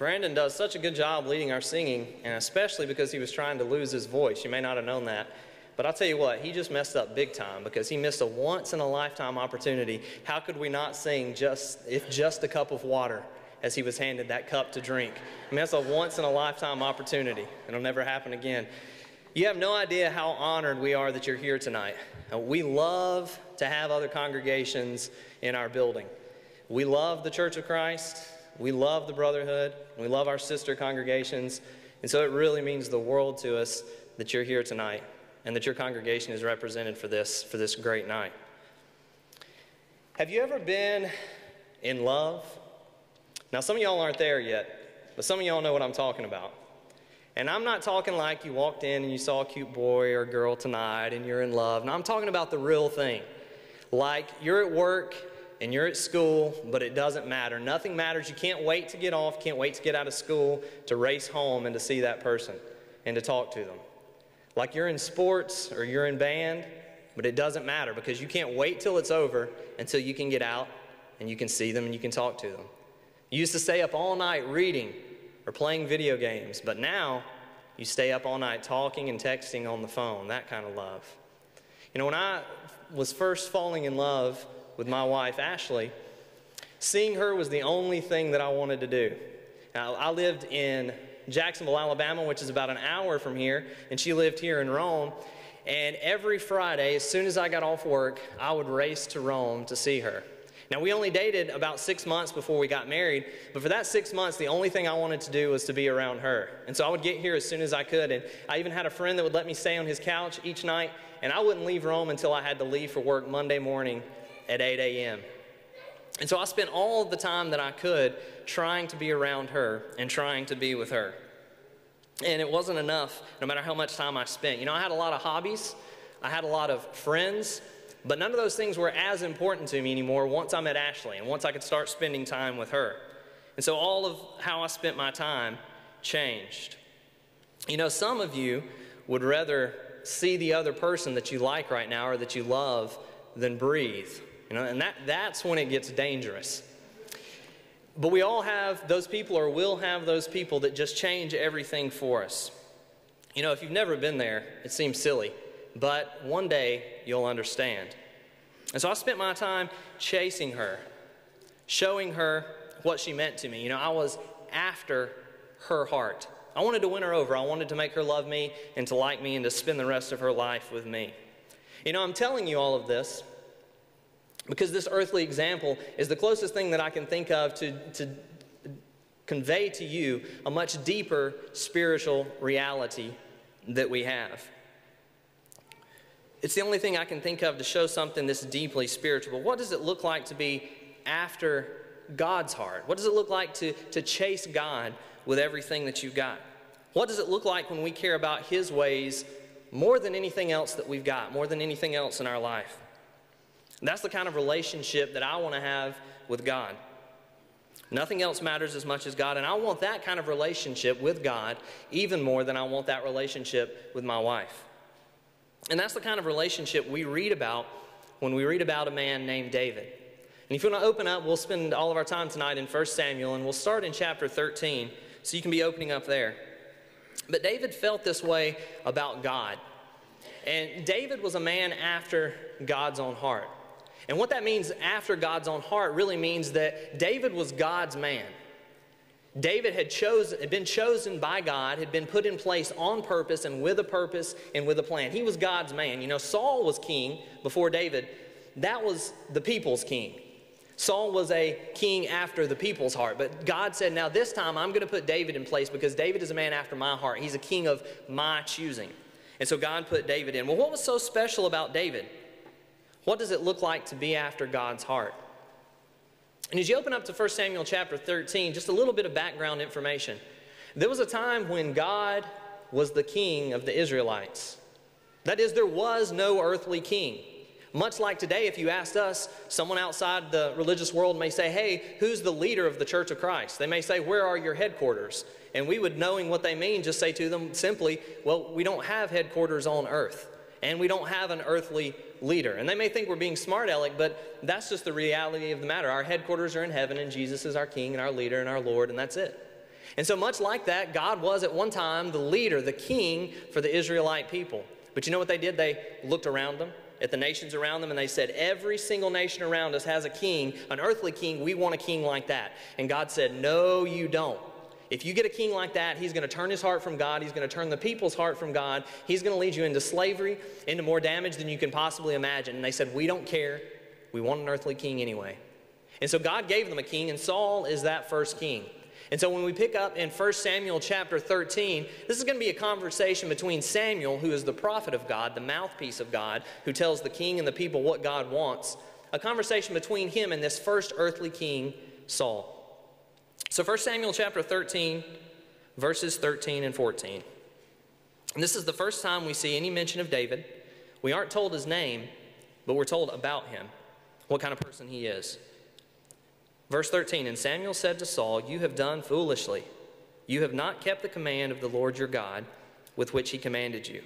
Brandon does such a good job leading our singing, and especially because he was trying to lose his voice. You may not have known that. But I'll tell you what, he just messed up big time because he missed a once in a lifetime opportunity. How could we not sing just if just a cup of water as he was handed that cup to drink? I a once in a lifetime opportunity. It'll never happen again. You have no idea how honored we are that you're here tonight. Uh, we love to have other congregations in our building. We love the Church of Christ. We love the Brotherhood. We love our sister congregations. And so it really means the world to us that you're here tonight and that your congregation is represented for this, for this great night. Have you ever been in love? Now, some of y'all aren't there yet, but some of y'all know what I'm talking about. And I'm not talking like you walked in and you saw a cute boy or girl tonight and you're in love. No, I'm talking about the real thing. Like you're at work and you're at school, but it doesn't matter. Nothing matters. You can't wait to get off, can't wait to get out of school, to race home and to see that person and to talk to them. Like you're in sports or you're in band, but it doesn't matter because you can't wait till it's over until you can get out and you can see them and you can talk to them. You used to stay up all night reading or playing video games, but now you stay up all night talking and texting on the phone, that kind of love. You know, when I was first falling in love with my wife, Ashley, seeing her was the only thing that I wanted to do. Now, I lived in Jacksonville, Alabama, which is about an hour from here, and she lived here in Rome. And every Friday, as soon as I got off work, I would race to Rome to see her. Now, we only dated about six months before we got married, but for that six months, the only thing I wanted to do was to be around her. And so I would get here as soon as I could. And I even had a friend that would let me stay on his couch each night, and I wouldn't leave Rome until I had to leave for work Monday morning at 8 a.m. And so I spent all the time that I could trying to be around her and trying to be with her. And it wasn't enough, no matter how much time I spent. You know, I had a lot of hobbies, I had a lot of friends, but none of those things were as important to me anymore once I met Ashley and once I could start spending time with her. And so all of how I spent my time changed. You know, some of you would rather see the other person that you like right now or that you love than breathe. You know, and that, that's when it gets dangerous. But we all have those people or will have those people that just change everything for us. You know, if you've never been there, it seems silly, but one day you'll understand. And so I spent my time chasing her, showing her what she meant to me. You know, I was after her heart. I wanted to win her over. I wanted to make her love me and to like me and to spend the rest of her life with me. You know, I'm telling you all of this because this earthly example is the closest thing that I can think of to, to convey to you a much deeper spiritual reality that we have. It's the only thing I can think of to show something this deeply spiritual. What does it look like to be after God's heart? What does it look like to, to chase God with everything that you've got? What does it look like when we care about His ways more than anything else that we've got, more than anything else in our life? That's the kind of relationship that I want to have with God. Nothing else matters as much as God, and I want that kind of relationship with God even more than I want that relationship with my wife. And that's the kind of relationship we read about when we read about a man named David. And if you want to open up, we'll spend all of our time tonight in 1 Samuel, and we'll start in chapter 13, so you can be opening up there. But David felt this way about God. And David was a man after God's own heart. And what that means after God's own heart really means that David was God's man. David had, chosen, had been chosen by God, had been put in place on purpose and with a purpose and with a plan. He was God's man. You know, Saul was king before David. That was the people's king. Saul was a king after the people's heart. But God said, Now this time I'm going to put David in place because David is a man after my heart. He's a king of my choosing. And so God put David in. Well, what was so special about David? What does it look like to be after God's heart? And as you open up to 1 Samuel chapter 13, just a little bit of background information. There was a time when God was the king of the Israelites. That is, there was no earthly king. Much like today, if you asked us, someone outside the religious world may say, Hey, who's the leader of the Church of Christ? They may say, Where are your headquarters? And we would, knowing what they mean, just say to them simply, Well, we don't have headquarters on earth, and we don't have an earthly leader. And they may think we're being smart aleck, but that's just the reality of the matter. Our headquarters are in heaven, and Jesus is our King and our leader and our Lord, and that's it. And so, much like that, God was at one time the leader, the king for the Israelite people. But you know what they did? They looked around them, at the nations around them, and they said, Every single nation around us has a king, an earthly king. We want a king like that. And God said, No, you don't. If you get a king like that, he's going to turn his heart from God. He's going to turn the people's heart from God. He's going to lead you into slavery, into more damage than you can possibly imagine. And they said, We don't care. We want an earthly king anyway. And so God gave them a king, and Saul is that first king. And so when we pick up in 1 Samuel chapter 13, this is going to be a conversation between Samuel, who is the prophet of God, the mouthpiece of God, who tells the king and the people what God wants, a conversation between him and this first earthly king, Saul. So 1 Samuel chapter 13, verses 13 and 14. And this is the first time we see any mention of David. We aren't told his name, but we're told about him, what kind of person he is. Verse 13 And Samuel said to Saul, You have done foolishly. You have not kept the command of the Lord your God with which he commanded you.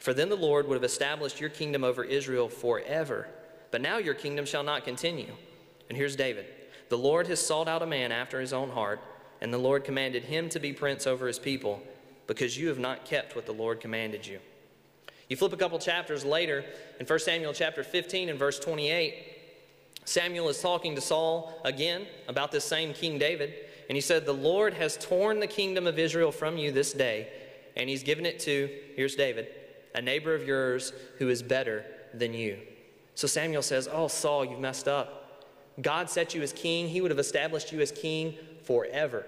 For then the Lord would have established your kingdom over Israel forever. But now your kingdom shall not continue. And here's David The Lord has sought out a man after his own heart, and the Lord commanded him to be prince over his people, because you have not kept what the Lord commanded you. You flip a couple chapters later, in 1 Samuel chapter 15 and verse 28, Samuel is talking to Saul again about this same King David, and he said, The Lord has torn the kingdom of Israel from you this day, and he's given it to, here's David, a neighbor of yours who is better than you. So Samuel says, Oh, Saul, you've messed up. God set you as king, he would have established you as king forever.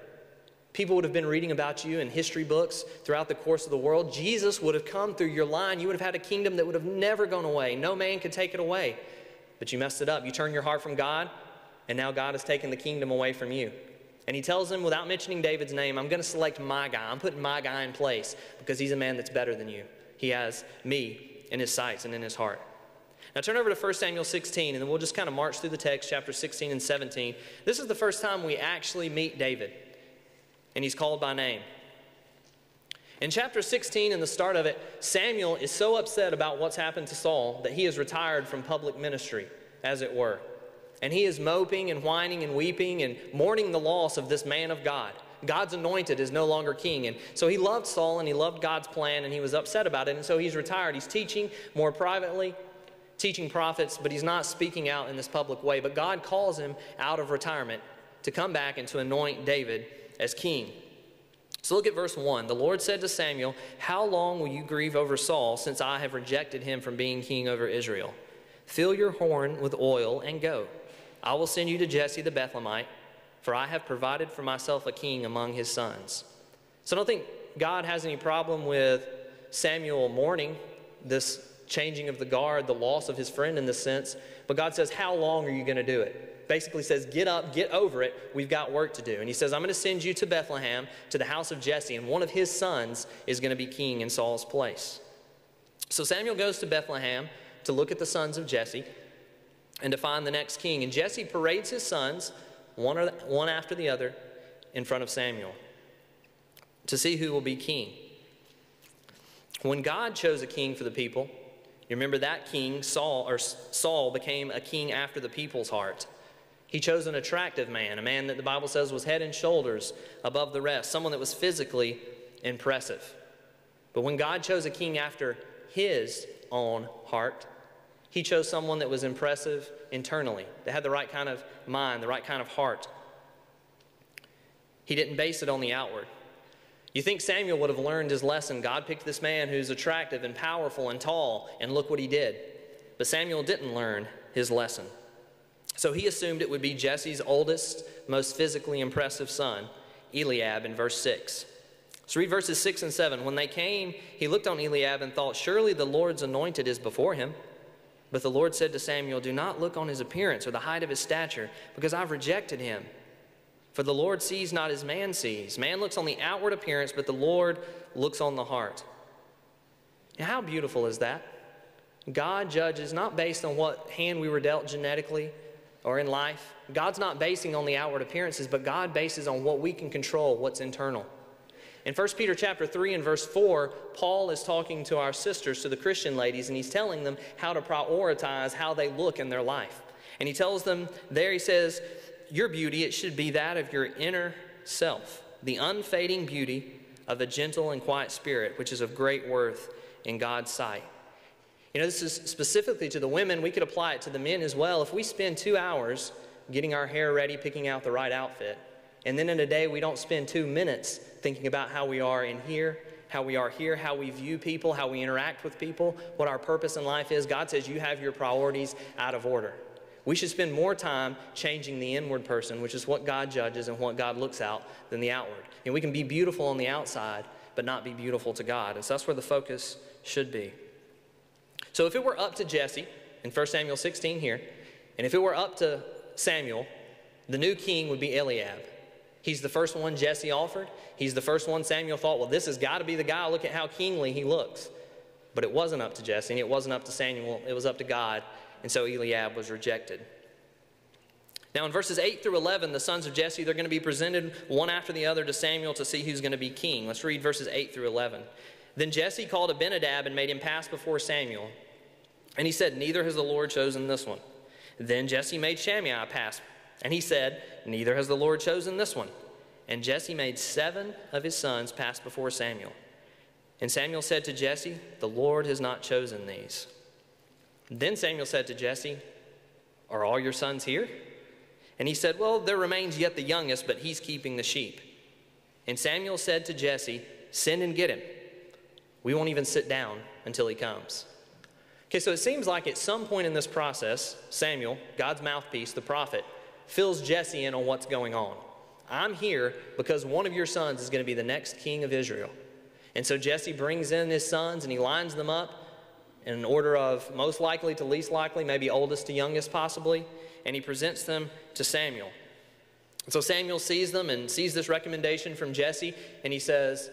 People would have been reading about you in history books throughout the course of the world. Jesus would have come through your line. You would have had a kingdom that would have never gone away. No man could take it away but you messed it up. You turned your heart from God, and now God has taken the kingdom away from you. And he tells him, without mentioning David's name, I'm going to select my guy. I'm putting my guy in place because he's a man that's better than you. He has me in his sights and in his heart. Now turn over to 1 Samuel 16, and then we'll just kind of march through the text, chapter 16 and 17. This is the first time we actually meet David, and he's called by name. In chapter 16, in the start of it, Samuel is so upset about what's happened to Saul that he has retired from public ministry, as it were. And he is moping and whining and weeping and mourning the loss of this man of God. God's anointed is no longer king. And so he loved Saul and he loved God's plan and he was upset about it. And so he's retired. He's teaching more privately, teaching prophets, but he's not speaking out in this public way. But God calls him out of retirement to come back and to anoint David as king. So look at verse 1. The Lord said to Samuel, How long will you grieve over Saul, since I have rejected him from being king over Israel? Fill your horn with oil and go. I will send you to Jesse the Bethlehemite, for I have provided for myself a king among his sons. So I don't think God has any problem with Samuel mourning this changing of the guard, the loss of his friend in this sense. But God says, How long are you going to do it? basically says, Get up, get over it. We've got work to do. And he says, I'm going to send you to Bethlehem, to the house of Jesse, and one of his sons is going to be king in Saul's place. So Samuel goes to Bethlehem to look at the sons of Jesse and to find the next king. And Jesse parades his sons, one, one after the other, in front of Samuel to see who will be king. When God chose a king for the people, remember that king, Saul, or Saul became a king after the people's heart. He chose an attractive man, a man that the Bible says was head and shoulders above the rest, someone that was physically impressive. But when God chose a king after his own heart, he chose someone that was impressive internally, that had the right kind of mind, the right kind of heart. He didn't base it on the outward. You think Samuel would have learned his lesson. God picked this man who's attractive and powerful and tall, and look what he did. But Samuel didn't learn his lesson. So he assumed it would be Jesse's oldest, most physically impressive son, Eliab, in verse 6. So read verses 6 and 7. When they came, he looked on Eliab and thought, Surely the Lord's anointed is before him. But the Lord said to Samuel, Do not look on his appearance or the height of his stature, because I've rejected him. For the Lord sees not as man sees. Man looks on the outward appearance, but the Lord looks on the heart. Now, how beautiful is that? God judges not based on what hand we were dealt genetically or in life, God's not basing on the outward appearances, but God bases on what we can control, what's internal. In 1 Peter chapter 3 and verse 4, Paul is talking to our sisters, to the Christian ladies, and he's telling them how to prioritize how they look in their life. And he tells them there, he says, Your beauty, it should be that of your inner self, the unfading beauty of a gentle and quiet spirit, which is of great worth in God's sight. You know, this is specifically to the women. We could apply it to the men as well. If we spend two hours getting our hair ready, picking out the right outfit, and then in a day we don't spend two minutes thinking about how we are in here, how we are here, how we view people, how we interact with people, what our purpose in life is, God says you have your priorities out of order. We should spend more time changing the inward person, which is what God judges and what God looks out, than the outward. And we can be beautiful on the outside, but not be beautiful to God. And so that's where the focus should be. So if it were up to Jesse in 1 Samuel 16 here, and if it were up to Samuel, the new king would be Eliab. He's the first one Jesse offered. He's the first one Samuel thought, well, this has got to be the guy. Look at how kingly he looks. But it wasn't up to Jesse, and it wasn't up to Samuel. It was up to God. And so Eliab was rejected. Now, in verses 8 through 11, the sons of Jesse, they're going to be presented one after the other to Samuel to see who's going to be king. Let's read verses 8 through 11. Then Jesse called Abinadab and made him pass before Samuel. And he said, Neither has the Lord chosen this one. Then Jesse made Shammah pass and he said, Neither has the Lord chosen this one. And Jesse made seven of his sons pass before Samuel. And Samuel said to Jesse, The Lord has not chosen these. Then Samuel said to Jesse, Are all your sons here? And he said, Well, there remains yet the youngest, but he's keeping the sheep. And Samuel said to Jesse, Send and get him. We won't even sit down until he comes. Okay, so it seems like at some point in this process, Samuel, God's mouthpiece, the prophet, fills Jesse in on what's going on. I'm here because one of your sons is going to be the next king of Israel. And so Jesse brings in his sons and he lines them up in an order of most likely to least likely, maybe oldest to youngest possibly, and he presents them to Samuel. So Samuel sees them and sees this recommendation from Jesse, and he says,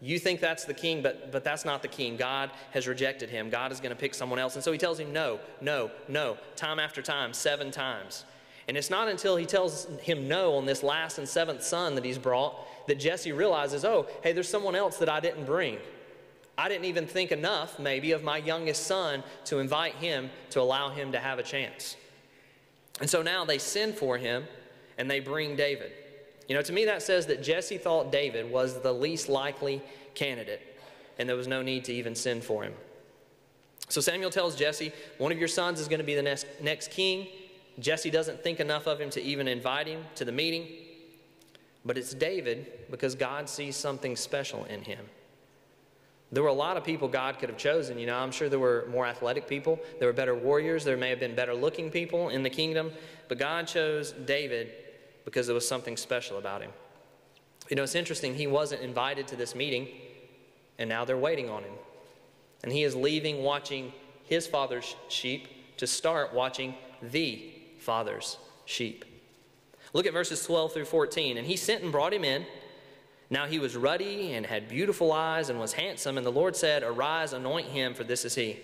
You think that's the king, but, but that's not the king. God has rejected him. God is going to pick someone else. And so he tells him, No, no, no, time after time, seven times. And it's not until he tells him no on this last and seventh son that he's brought that Jesse realizes, oh, hey, there's someone else that I didn't bring. I didn't even think enough, maybe, of my youngest son to invite him to allow him to have a chance. And so now they send for him and they bring David. You know, to me, that says that Jesse thought David was the least likely candidate, and there was no need to even send for him. So Samuel tells Jesse, One of your sons is going to be the next, next king. Jesse doesn't think enough of him to even invite him to the meeting. But it's David because God sees something special in him. There were a lot of people God could have chosen. You know, I'm sure there were more athletic people. There were better warriors. There may have been better looking people in the kingdom. But God chose David because there was something special about him. You know, it's interesting. He wasn't invited to this meeting, and now they're waiting on him. And he is leaving watching his father's sheep to start watching the father's sheep. Look at verses 12 through 14. And he sent and brought him in. Now he was ruddy and had beautiful eyes and was handsome. And the Lord said, Arise, anoint him, for this is he.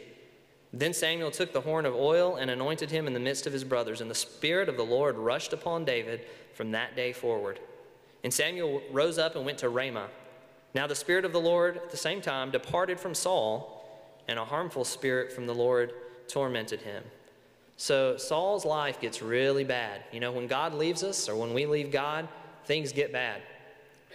Then Samuel took the horn of oil and anointed him in the midst of his brothers. And the Spirit of the Lord rushed upon David from that day forward. And Samuel rose up and went to Ramah. Now the Spirit of the Lord at the same time departed from Saul, and a harmful spirit from the Lord tormented him. So Saul's life gets really bad. You know, when God leaves us or when we leave God, things get bad.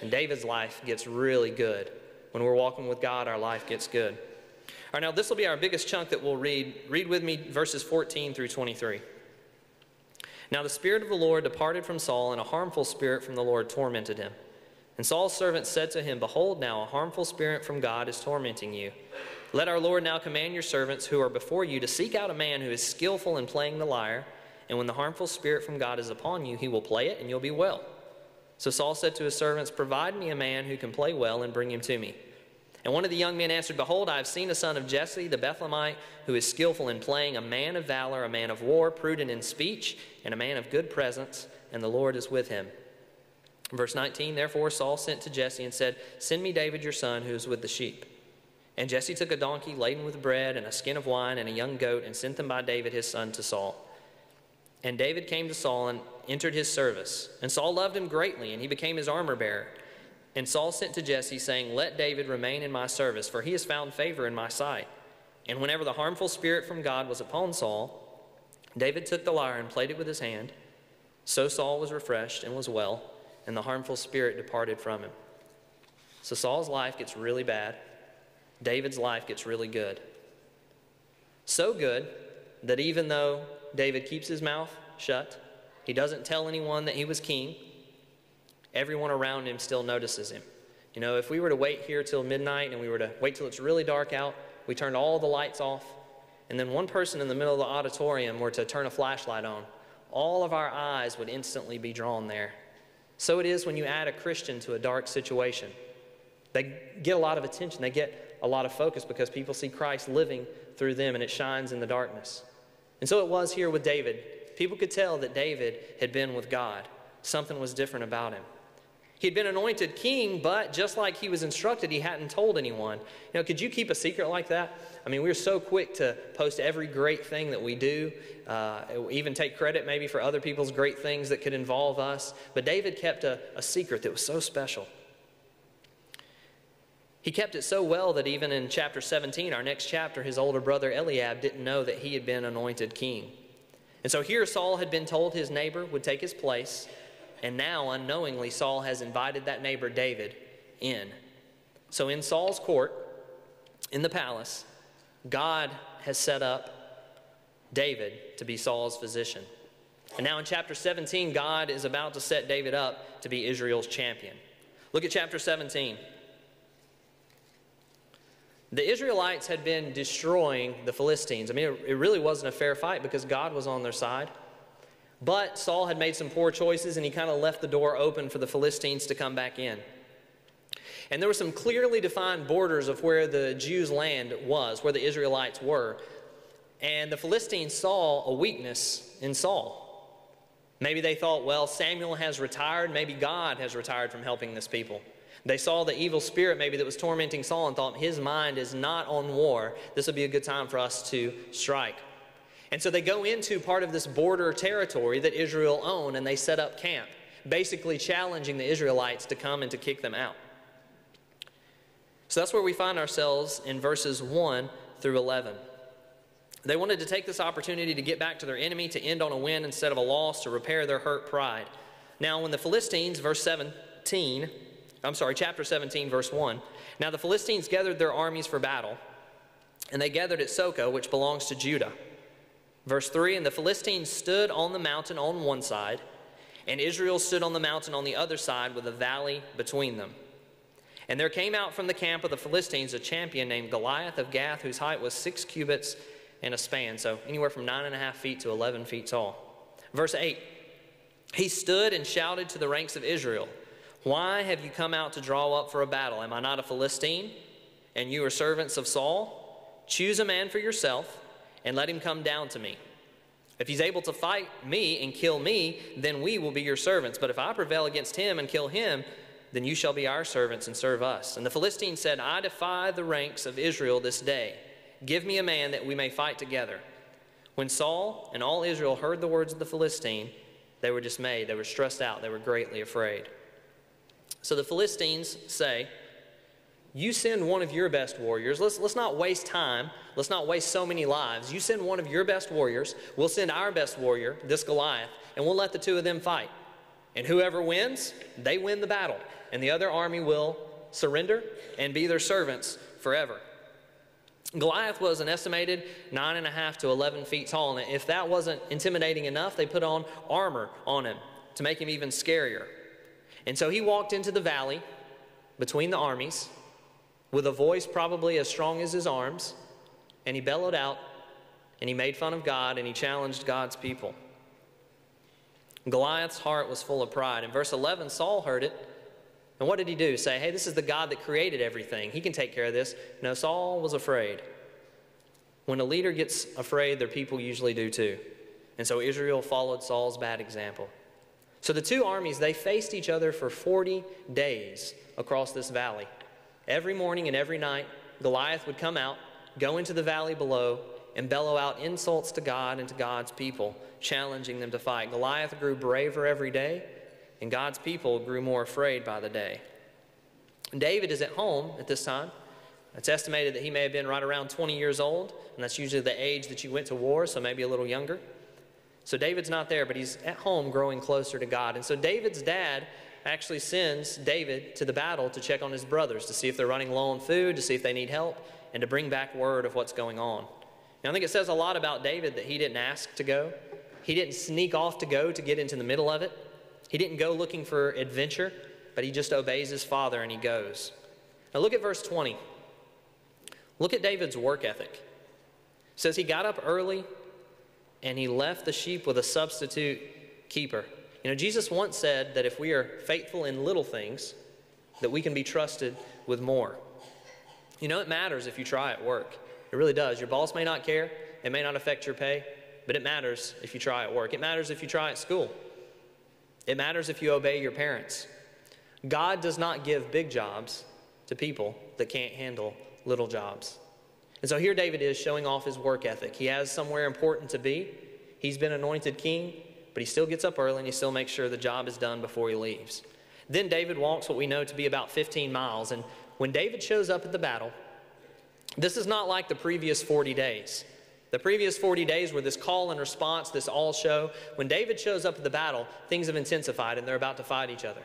And David's life gets really good. When we're walking with God, our life gets good. All right, now this will be our biggest chunk that we'll read. Read with me verses 14 through 23. Now the Spirit of the Lord departed from Saul, and a harmful spirit from the Lord tormented him. And Saul's servants said to him, Behold, now a harmful spirit from God is tormenting you. Let our Lord now command your servants who are before you to seek out a man who is skillful in playing the lyre, and when the harmful spirit from God is upon you, he will play it, and you'll be well. So Saul said to his servants, Provide me a man who can play well, and bring him to me. And one of the young men answered, Behold, I have seen a son of Jesse the Bethlehemite, who is skillful in playing, a man of valor, a man of war, prudent in speech, and a man of good presence, and the Lord is with him. Verse 19 Therefore Saul sent to Jesse and said, Send me David your son, who is with the sheep. And Jesse took a donkey laden with bread and a skin of wine and a young goat and sent them by David his son to Saul. And David came to Saul and entered his service. And Saul loved him greatly, and he became his armor bearer. And Saul sent to Jesse, saying, Let David remain in my service, for he has found favor in my sight. And whenever the harmful spirit from God was upon Saul, David took the lyre and played it with his hand. So Saul was refreshed and was well, and the harmful spirit departed from him. So Saul's life gets really bad. David's life gets really good. So good that even though David keeps his mouth shut, he doesn't tell anyone that he was king, everyone around him still notices him. You know, if we were to wait here till midnight and we were to wait till it's really dark out, we turned all the lights off, and then one person in the middle of the auditorium were to turn a flashlight on, all of our eyes would instantly be drawn there. So it is when you add a Christian to a dark situation. They get a lot of attention, they get a lot of focus because people see Christ living through them and it shines in the darkness. And so it was here with David. People could tell that David had been with God, something was different about him. He'd been anointed king, but just like he was instructed, he hadn't told anyone. You know, could you keep a secret like that? I mean, we're so quick to post every great thing that we do, uh, even take credit maybe for other people's great things that could involve us. But David kept a, a secret that was so special. He kept it so well that even in chapter 17, our next chapter, his older brother Eliab didn't know that he had been anointed king. And so here Saul had been told his neighbor would take his place. And now, unknowingly, Saul has invited that neighbor, David, in. So, in Saul's court, in the palace, God has set up David to be Saul's physician. And now, in chapter 17, God is about to set David up to be Israel's champion. Look at chapter 17. The Israelites had been destroying the Philistines. I mean, it really wasn't a fair fight because God was on their side. But Saul had made some poor choices and he kind of left the door open for the Philistines to come back in. And there were some clearly defined borders of where the Jews' land was, where the Israelites were. And the Philistines saw a weakness in Saul. Maybe they thought, well, Samuel has retired. Maybe God has retired from helping this people. They saw the evil spirit maybe that was tormenting Saul and thought, his mind is not on war. This would be a good time for us to strike. And so they go into part of this border territory that Israel owned and they set up camp, basically challenging the Israelites to come and to kick them out. So that's where we find ourselves in verses 1 through 11. They wanted to take this opportunity to get back to their enemy, to end on a win instead of a loss, to repair their hurt pride. Now, when the Philistines, verse 17, I'm sorry, chapter 17, verse 1. Now the Philistines gathered their armies for battle, and they gathered at Socoh, which belongs to Judah. Verse 3 And the Philistines stood on the mountain on one side, and Israel stood on the mountain on the other side with a valley between them. And there came out from the camp of the Philistines a champion named Goliath of Gath, whose height was six cubits and a span, so anywhere from nine and a half feet to 11 feet tall. Verse 8 He stood and shouted to the ranks of Israel, Why have you come out to draw up for a battle? Am I not a Philistine? And you are servants of Saul? Choose a man for yourself and let him come down to me. If he's able to fight me and kill me, then we will be your servants. But if I prevail against him and kill him, then you shall be our servants and serve us. And the Philistine said, I defy the ranks of Israel this day. Give me a man that we may fight together. When Saul and all Israel heard the words of the Philistine, they were dismayed. They were stressed out. They were greatly afraid. So the Philistines say, You send one of your best warriors. Let's, let's not waste time Let's not waste so many lives. You send one of your best warriors, we'll send our best warrior, this Goliath, and we'll let the two of them fight. And whoever wins, they win the battle. And the other army will surrender and be their servants forever. Goliath was an estimated nine and a half to 11 feet tall. And if that wasn't intimidating enough, they put on armor on him to make him even scarier. And so he walked into the valley between the armies with a voice probably as strong as his arms and he bellowed out and he made fun of God and he challenged God's people. Goliath's heart was full of pride. In verse 11, Saul heard it. And what did he do? Say, hey, this is the God that created everything. He can take care of this. No, Saul was afraid. When a leader gets afraid, their people usually do too. And so Israel followed Saul's bad example. So the two armies, they faced each other for 40 days across this valley. Every morning and every night, Goliath would come out go into the valley below and bellow out insults to God and to God's people, challenging them to fight. Goliath grew braver every day, and God's people grew more afraid by the day. David is at home at this time. It's estimated that he may have been right around 20 years old, and that's usually the age that you went to war, so maybe a little younger. So David's not there, but he's at home growing closer to God. And so David's dad actually sends David to the battle to check on his brothers, to see if they're running low on food, to see if they need help, and to bring back word of what's going on. Now, I think it says a lot about David that he didn't ask to go. He didn't sneak off to go to get into the middle of it. He didn't go looking for adventure, but he just obeys his father and he goes. Now, look at verse 20. Look at David's work ethic. It says he got up early and he left the sheep with a substitute keeper. You know, Jesus once said that if we are faithful in little things, that we can be trusted with more. You know, it matters if you try at work. It really does. Your boss may not care, it may not affect your pay, but it matters if you try at work. It matters if you try at school. It matters if you obey your parents. God does not give big jobs to people that can't handle little jobs. And so here David is showing off his work ethic. He has somewhere important to be. He's been anointed king, but he still gets up early and he still makes sure the job is done before he leaves. Then David walks what we know to be about 15 miles. And when David shows up at the battle, this is not like the previous 40 days. The previous 40 days were this call and response, this all show. When David shows up at the battle, things have intensified and they're about to fight each other.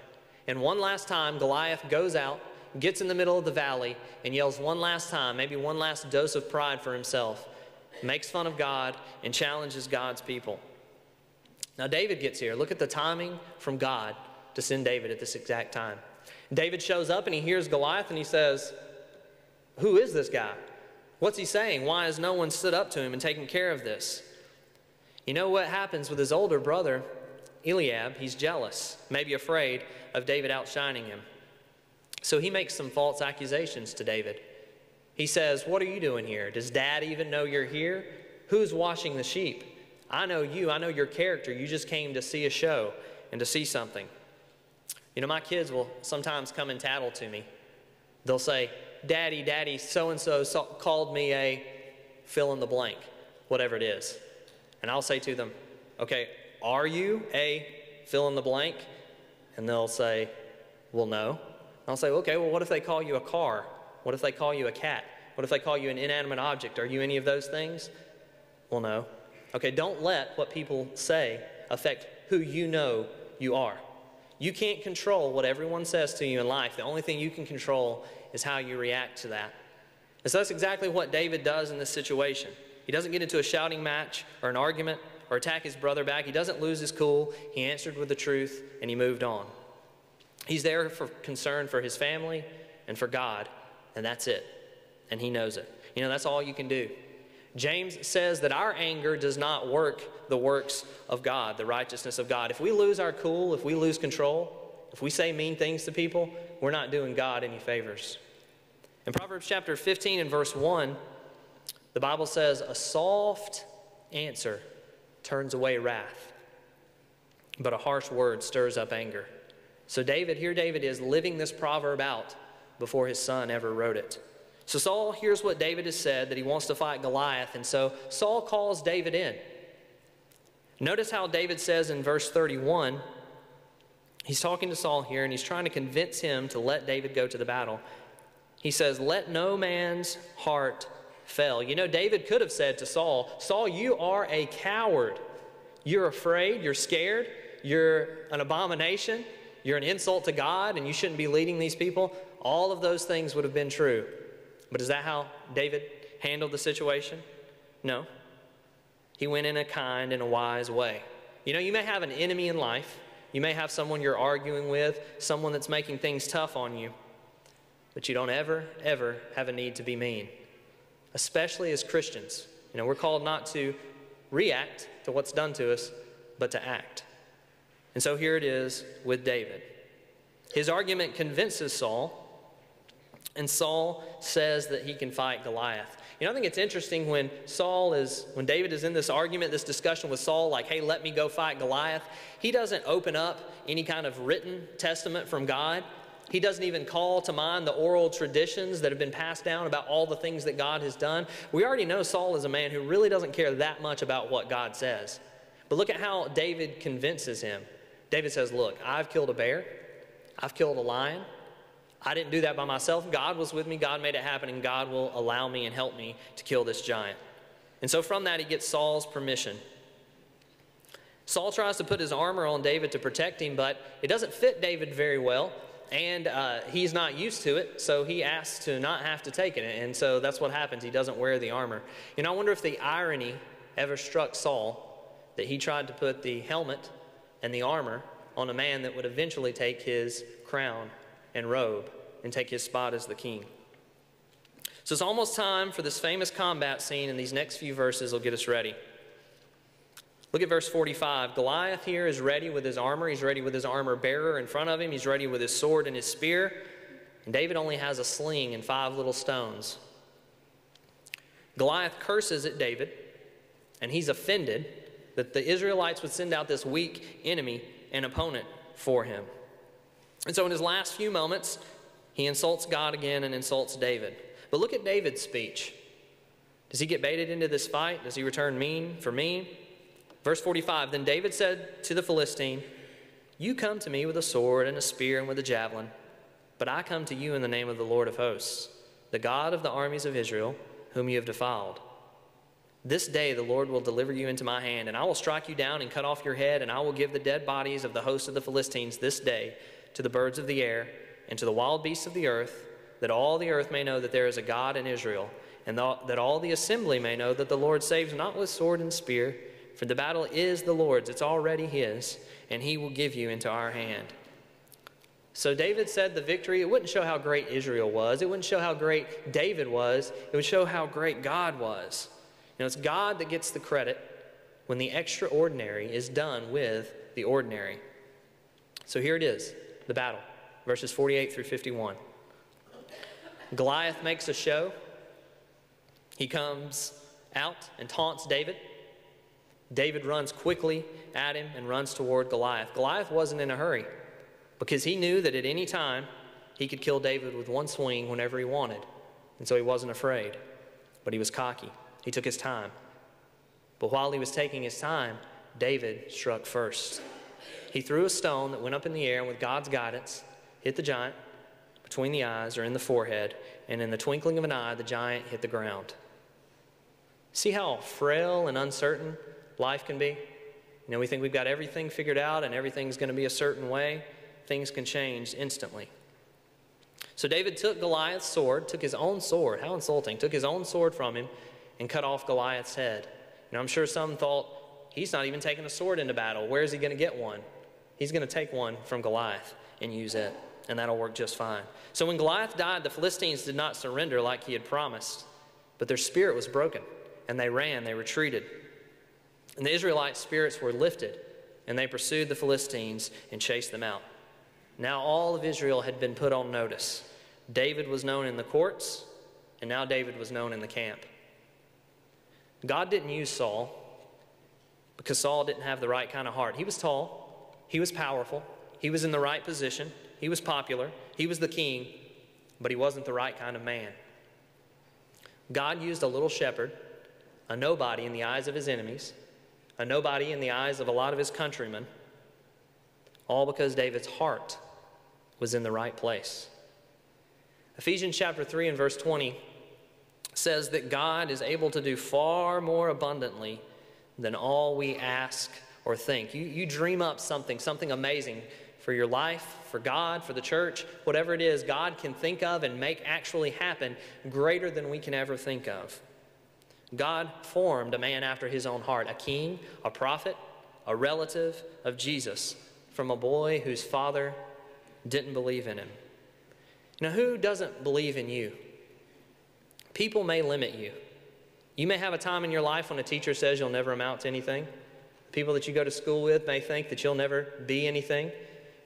And one last time, Goliath goes out, gets in the middle of the valley, and yells one last time, maybe one last dose of pride for himself, makes fun of God, and challenges God's people. Now, David gets here. Look at the timing from God to send David at this exact time. David shows up and he hears Goliath and he says, Who is this guy? What's he saying? Why has no one stood up to him and taken care of this? You know what happens with his older brother, Eliab? He's jealous, maybe afraid of David outshining him. So he makes some false accusations to David. He says, What are you doing here? Does dad even know you're here? Who's washing the sheep? I know you, I know your character. You just came to see a show and to see something. You know, my kids will sometimes come and tattle to me. They'll say, Daddy, Daddy, so and so called me a fill in the blank, whatever it is. And I'll say to them, Okay, are you a fill in the blank? And they'll say, Well, no. I'll say, Okay, well, what if they call you a car? What if they call you a cat? What if they call you an inanimate object? Are you any of those things? Well, no. Okay, don't let what people say affect who you know you are. You can't control what everyone says to you in life. The only thing you can control is how you react to that. And so that's exactly what David does in this situation. He doesn't get into a shouting match or an argument or attack his brother back. He doesn't lose his cool. He answered with the truth and he moved on. He's there for concern for his family and for God, and that's it. And he knows it. You know, that's all you can do. James says that our anger does not work the works of God, the righteousness of God. If we lose our cool, if we lose control, if we say mean things to people, we're not doing God any favors. In Proverbs chapter 15 and verse 1, the Bible says, A soft answer turns away wrath, but a harsh word stirs up anger. So, David, here David is living this proverb out before his son ever wrote it. So, Saul hears what David has said that he wants to fight Goliath, and so Saul calls David in. Notice how David says in verse 31 He's talking to Saul here and he's trying to convince him to let David go to the battle. He says, Let no man's heart fail. You know, David could have said to Saul, Saul, you are a coward. You're afraid, you're scared, you're an abomination, you're an insult to God, and you shouldn't be leading these people. All of those things would have been true. But is that how David handled the situation? No. He went in a kind and a wise way. You know, you may have an enemy in life you may have someone you're arguing with, someone that's making things tough on you, but you don't ever, ever have a need to be mean, especially as Christians. You know, we're called not to react to what's done to us, but to act. And so here it is with David. His argument convinces Saul, and Saul says that he can fight Goliath. You know, I think it's interesting when Saul is, when David is in this argument, this discussion with Saul, like, hey, let me go fight Goliath, he doesn't open up any kind of written testament from God. He doesn't even call to mind the oral traditions that have been passed down about all the things that God has done. We already know Saul is a man who really doesn't care that much about what God says. But look at how David convinces him. David says, Look, I've killed a bear, I've killed a lion, I didn't do that by myself. God was with me. God made it happen, and God will allow me and help me to kill this giant. And so from that, he gets Saul's permission. Saul tries to put his armor on David to protect him, but it doesn't fit David very well, and uh, he's not used to it, so he asks to not have to take it. And so that's what happens. He doesn't wear the armor. You know, I wonder if the irony ever struck Saul that he tried to put the helmet and the armor on a man that would eventually take his crown and robe and take his spot as the king. So it's almost time for this famous combat scene, and these next few verses will get us ready. Look at verse 45. Goliath here is ready with his armor. He's ready with his armor bearer in front of him. He's ready with his sword and his spear. And David only has a sling and five little stones. Goliath curses at David, and he's offended that the Israelites would send out this weak enemy and opponent for him. And so, in his last few moments, he insults God again and insults David. But look at David's speech. Does he get baited into this fight? Does he return mean for mean? Verse 45 Then David said to the Philistine, You come to me with a sword and a spear and with a javelin, but I come to you in the name of the Lord of hosts, the God of the armies of Israel, whom you have defiled. This day the Lord will deliver you into my hand, and I will strike you down and cut off your head, and I will give the dead bodies of the host of the Philistines this day to the birds of the air and to the wild beasts of the earth, that all the earth may know that there is a God in Israel, and that all the assembly may know that the Lord saves not with sword and spear for the battle is the Lord's, it's already His, and He will give you into our hand. So David said the victory, it wouldn't show how great Israel was, it wouldn't show how great David was, it would show how great God was. Know, it's God that gets the credit when the extraordinary is done with the ordinary. So here it is the battle, verses 48 through 51. Goliath makes a show. He comes out and taunts David. David runs quickly at him and runs toward Goliath. Goliath wasn't in a hurry because he knew that at any time he could kill David with one swing whenever he wanted. And so he wasn't afraid, but he was cocky. He took his time. But while he was taking his time, David struck first. He threw a stone that went up in the air and, with God's guidance, hit the giant between the eyes or in the forehead, and in the twinkling of an eye, the giant hit the ground. See how frail and uncertain life can be. You know, we think we've got everything figured out and everything's going to be a certain way. Things can change instantly. So David took Goliath's sword, took his own sword, how insulting, took his own sword from him and cut off Goliath's head. And I'm sure some thought, he's not even taking a sword into battle. Where is he going to get one? He's going to take one from Goliath and use it, and that'll work just fine. So when Goliath died, the Philistines did not surrender like he had promised, but their spirit was broken, and they ran, they retreated. And the Israelite spirits were lifted, and they pursued the Philistines and chased them out. Now all of Israel had been put on notice. David was known in the courts, and now David was known in the camp. God didn't use Saul because Saul didn't have the right kind of heart. He was tall, he was powerful, he was in the right position, he was popular, he was the king, but he wasn't the right kind of man. God used a little shepherd, a nobody in the eyes of his enemies, a nobody in the eyes of a lot of his countrymen, all because David's heart was in the right place. Ephesians chapter 3 and verse 20 says that God is able to do far more abundantly than all we ask or think. You, you dream up something, something amazing for your life, for God, for the church, whatever it is, God can think of and make actually happen greater than we can ever think of. God formed a man after his own heart, a king, a prophet, a relative of Jesus, from a boy whose father didn't believe in him. Now, who doesn't believe in you? People may limit you. You may have a time in your life when a teacher says you'll never amount to anything. People that you go to school with may think that you'll never be anything.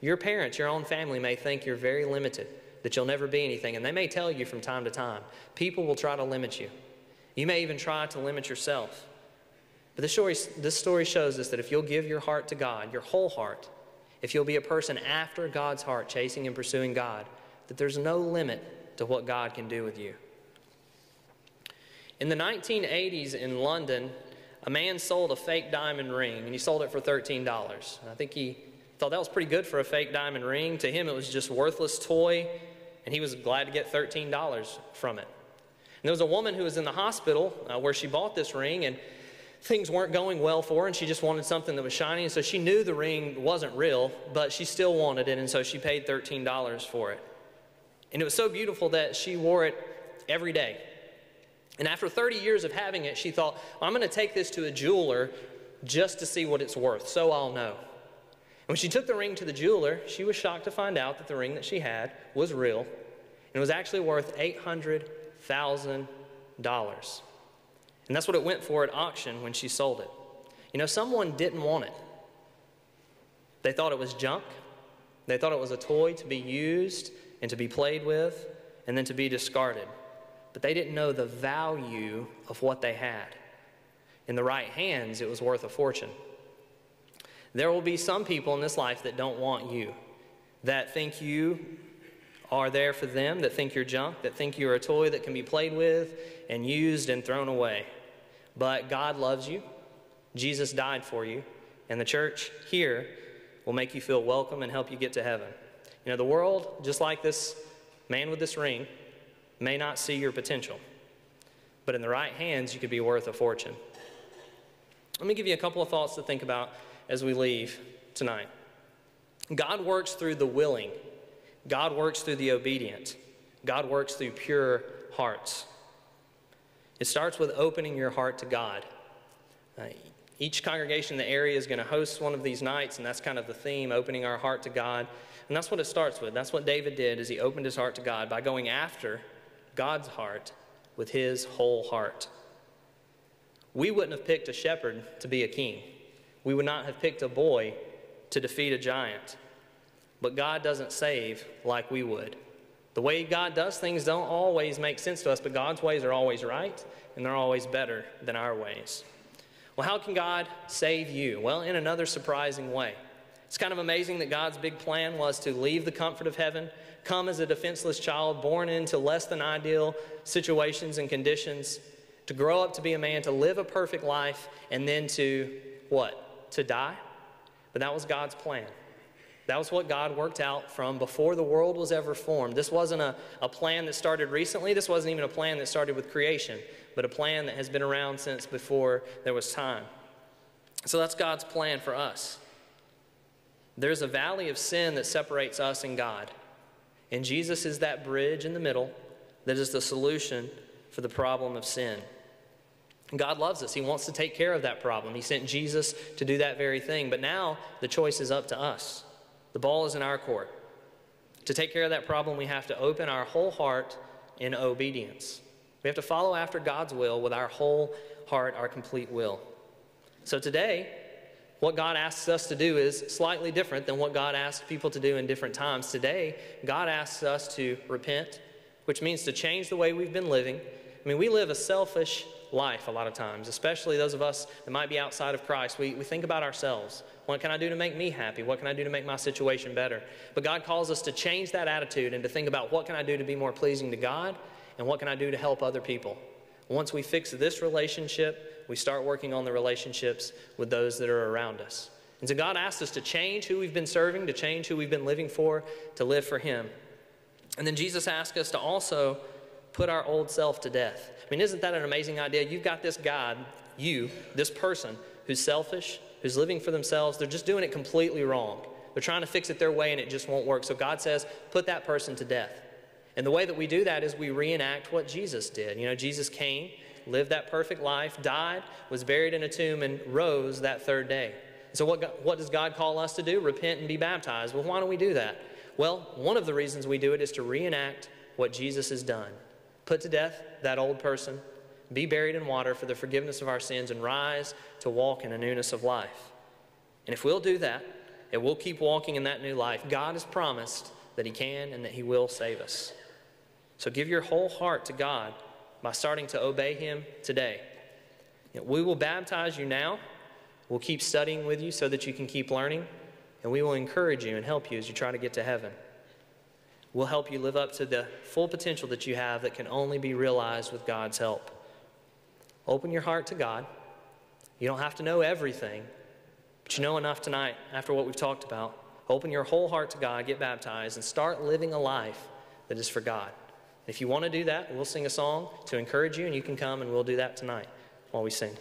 Your parents, your own family may think you're very limited, that you'll never be anything, and they may tell you from time to time. People will try to limit you. You may even try to limit yourself. But this story, this story shows us that if you'll give your heart to God, your whole heart, if you'll be a person after God's heart, chasing and pursuing God, that there's no limit to what God can do with you. In the 1980s in London, a man sold a fake diamond ring, and he sold it for $13. I think he thought that was pretty good for a fake diamond ring. To him, it was just worthless toy, and he was glad to get $13 from it. And there was a woman who was in the hospital uh, where she bought this ring, and things weren't going well for her and she just wanted something that was shiny. And so she knew the ring wasn't real, but she still wanted it. And so she paid $13 for it. And it was so beautiful that she wore it every day. And after 30 years of having it, she thought, I'm going to take this to a jeweler just to see what it's worth, so I'll know. And when she took the ring to the jeweler, she was shocked to find out that the ring that she had was real and was actually worth $800,000. And that's what it went for at auction when she sold it. You know, someone didn't want it. They thought it was junk. They thought it was a toy to be used and to be played with and then to be discarded. But they didn't know the value of what they had. In the right hands, it was worth a fortune. There will be some people in this life that don't want you, that think you are there for them, that think you're junk, that think you're a toy that can be played with and used and thrown away. But God loves you, Jesus died for you, and the church here will make you feel welcome and help you get to heaven. You know, the world, just like this man with this ring, may not see your potential, but in the right hands, you could be worth a fortune. Let me give you a couple of thoughts to think about as we leave tonight. God works through the willing, God works through the obedient, God works through pure hearts. It starts with opening your heart to God. Uh, each congregation in the area is going to host one of these nights, and that's kind of the theme, opening our heart to God. And that's what it starts with. That's what David did is he opened his heart to God by going after God's heart with his whole heart. We wouldn't have picked a shepherd to be a king. We would not have picked a boy to defeat a giant. But God doesn't save like we would. The way God does things don't always make sense to us, but God's ways are always right, and they're always better than our ways. Well, how can God save you? Well, in another surprising way. It's kind of amazing that God's big plan was to leave the comfort of heaven, come as a defenseless child, born into less than ideal situations and conditions, to grow up to be a man, to live a perfect life, and then to what? To die? But that was God's plan. That was what God worked out from before the world was ever formed. This wasn't a, a plan that started recently. This wasn't even a plan that started with creation, but a plan that has been around since before there was time. So that's God's plan for us. There's a valley of sin that separates us and God. And Jesus is that bridge in the middle that is the solution for the problem of sin. God loves us. He wants to take care of that problem. He sent Jesus to do that very thing. But now the choice is up to us. The ball is in our court. To take care of that problem, we have to open our whole heart in obedience. We have to follow after God's will with our whole heart, our complete will. So today, what God asks us to do is slightly different than what God asks people to do in different times. Today, God asks us to repent, which means to change the way we've been living. I mean, we live a selfish life a lot of times, especially those of us that might be outside of Christ. We, we think about ourselves. What can I do to make me happy? What can I do to make my situation better? But God calls us to change that attitude and to think about what can I do to be more pleasing to God and what can I do to help other people. Once we fix this relationship, we start working on the relationships with those that are around us. And so God asks us to change who we've been serving, to change who we've been living for, to live for Him. And then Jesus asks us to also put our old self to death. I mean, isn't that an amazing idea? You've got this God, you, this person, who's selfish, who's living for themselves, they're just doing it completely wrong. They're trying to fix it their way and it just won't work. So God says, put that person to death. And the way that we do that is we reenact what Jesus did. You know, Jesus came, lived that perfect life, died, was buried in a tomb, and rose that third day. So, what, what does God call us to do? Repent and be baptized. Well, why don't we do that? Well, one of the reasons we do it is to reenact what Jesus has done. Put to death that old person, be buried in water for the forgiveness of our sins, and rise to walk in a newness of life. And if we'll do that, and we'll keep walking in that new life, God has promised that He can and that He will save us. So give your whole heart to God by starting to obey Him today. We will baptize you now. We'll keep studying with you so that you can keep learning. And we will encourage you and help you as you try to get to heaven. We'll help you live up to the full potential that you have that can only be realized with God's help. Open your heart to God. You don't have to know everything, but you know enough tonight after what we've talked about. Open your whole heart to God, get baptized, and start living a life that is for God. If you want to do that, we'll sing a song to encourage you, and you can come and we'll do that tonight while we sing.